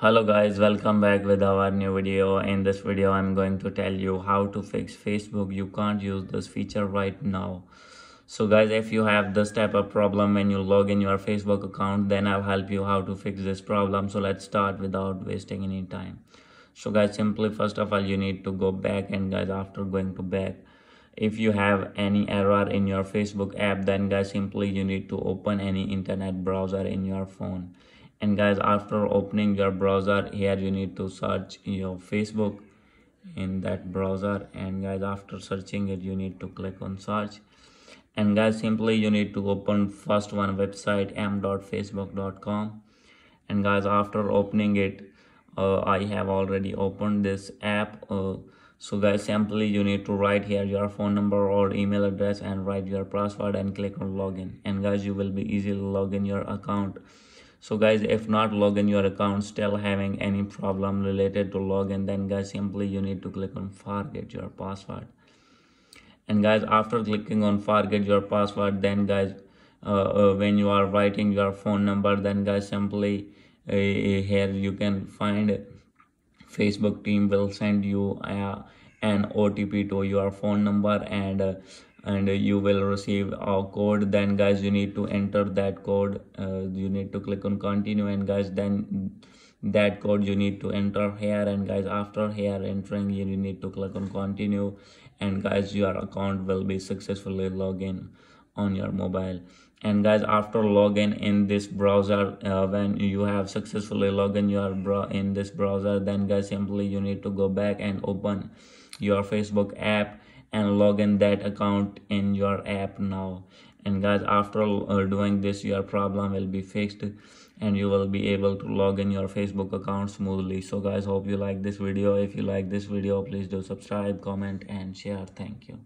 hello guys welcome back with our new video. In this video i'm going to tell you how to fix facebook. You can't use this feature right now. So guys if you have this type of problem when you log in your facebook account then i'll help you how to fix this problem. So let's start without wasting any time. So guys simply first of all you need to go back and guys after going to back if you have any error in your facebook app then guys simply you need to open any internet browser in your phone and guys after opening your browser here you need to search your facebook in that browser. And guys after searching it you need to click on search. And guys simply you need to open first one website m.facebook.com and guys after opening it uh, i have already opened this app. Uh, so guys simply you need to write here your phone number or email address and write your password and click on login. And guys you will be easily log in your account so guys if not login your account still having any problem related to login then guys simply you need to click on forget your password. And guys after clicking on forget your password then guys uh, uh, when you are writing your phone number then guys simply uh, here you can find facebook team will send you uh, an otp to your phone number and uh, and you will receive a code. Then guys you need to enter that code. Uh, you need to click on continue. And guys then that code you need to enter here. And guys after here entering you need to click on continue. And guys your account will be successfully login on your mobile. And guys after login in this browser uh, when you have successfully login your bro in this browser then guys simply you need to go back and open your facebook app and log in that account in your app now. And guys after uh, doing this your problem will be fixed and you will be able to log in your facebook account smoothly. So guys hope you like this video. If you like this video please do subscribe comment and share. Thank you